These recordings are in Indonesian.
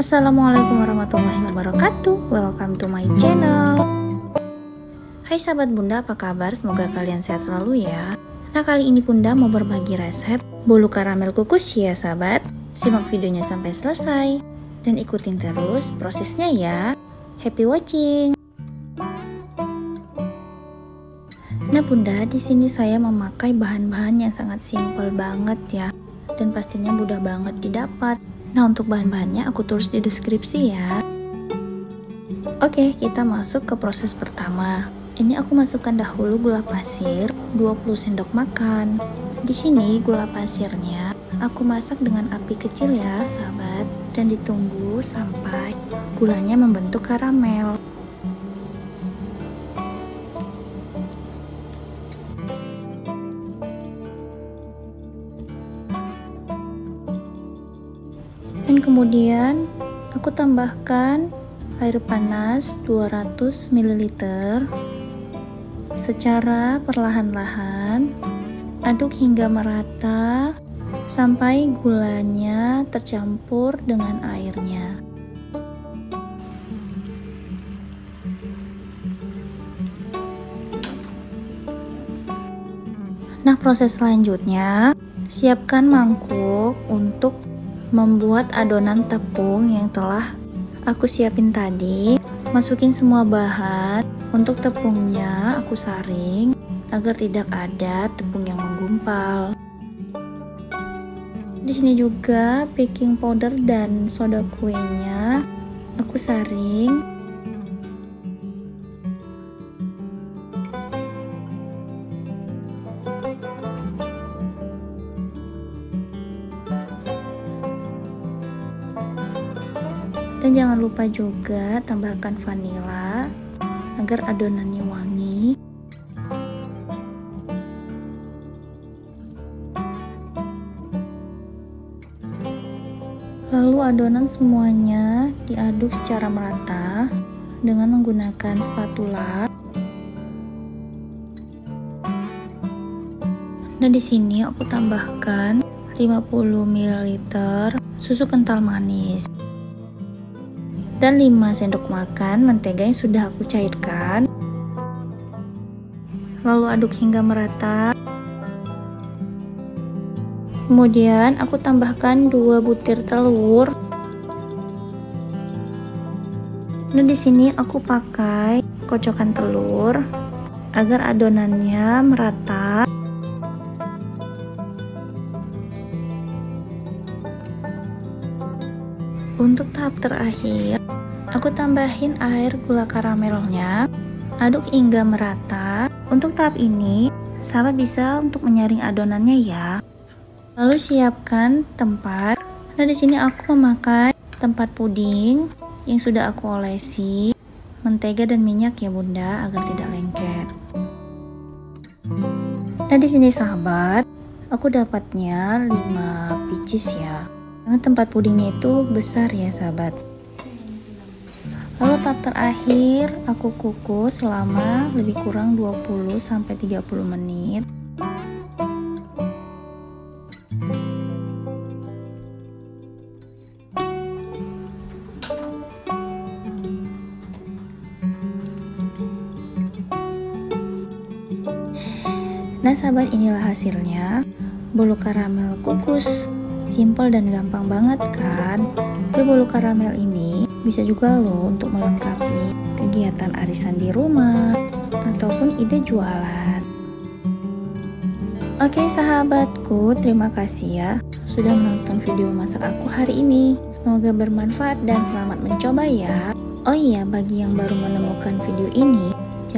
Assalamualaikum warahmatullahi wabarakatuh. Welcome to my channel. Hai sahabat bunda apa kabar? Semoga kalian sehat selalu ya. Nah kali ini bunda mau berbagi resep Bolu karamel kukus ya sahabat. Simak videonya sampai selesai. Dan ikutin terus prosesnya ya. Happy watching. Nah bunda, di sini saya memakai bahan-bahan yang sangat simpel banget ya. Dan pastinya mudah banget didapat. Nah, untuk bahan-bahannya aku tulis di deskripsi ya. Oke, kita masuk ke proses pertama. Ini aku masukkan dahulu gula pasir 20 sendok makan. Di sini gula pasirnya aku masak dengan api kecil ya, sahabat, dan ditunggu sampai gulanya membentuk karamel. Dan kemudian aku tambahkan air panas 200 ml secara perlahan-lahan aduk hingga merata sampai gulanya tercampur dengan airnya. Nah, proses selanjutnya, siapkan mangkuk untuk membuat adonan tepung yang telah aku siapin tadi. Masukin semua bahan. Untuk tepungnya aku saring agar tidak ada tepung yang menggumpal. Di sini juga baking powder dan soda kuenya. Aku saring Dan jangan lupa juga tambahkan vanila agar adonannya wangi. Lalu adonan semuanya diaduk secara merata dengan menggunakan spatula. Dan di sini aku tambahkan 50 ml susu kental manis dan 5 sendok makan mentega yang sudah aku cairkan. Lalu aduk hingga merata. Kemudian aku tambahkan 2 butir telur. Dan di sini aku pakai kocokan telur agar adonannya merata Untuk tahap terakhir, aku tambahin air gula karamelnya, aduk hingga merata. Untuk tahap ini, sahabat bisa untuk menyaring adonannya ya. Lalu siapkan tempat. Nah, di sini aku memakai tempat puding yang sudah aku olesi, mentega dan minyak ya Bunda agar tidak lengket. Nah, di sini sahabat, aku dapatnya 5 pieces ya karena tempat pudingnya itu besar ya sahabat. Lalu tahap terakhir aku kukus selama lebih kurang 20 sampai 30 menit. Nah sahabat inilah hasilnya. Bolu karamel kukus Simple dan gampang banget kan? Kue bolu karamel ini bisa juga loh untuk melengkapi kegiatan arisan di rumah ataupun ide jualan. Oke sahabatku, terima kasih ya sudah menonton video masak aku hari ini. Semoga bermanfaat dan selamat mencoba ya. Oh iya, bagi yang baru menemukan video ini,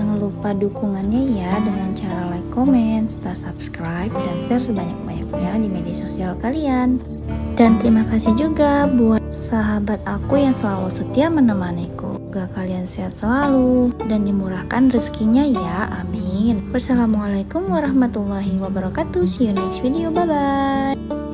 jangan lupa dukungannya ya dengan cara like, comment, serta subscribe, dan share sebanyak-banyaknya di media sosial kalian. Dan terima kasih juga buat sahabat aku yang selalu setia menemaniku. Semoga kalian sehat selalu dan dimurahkan rezekinya ya. Amin. Wassalamualaikum warahmatullahi wabarakatuh. See you next video. Bye bye.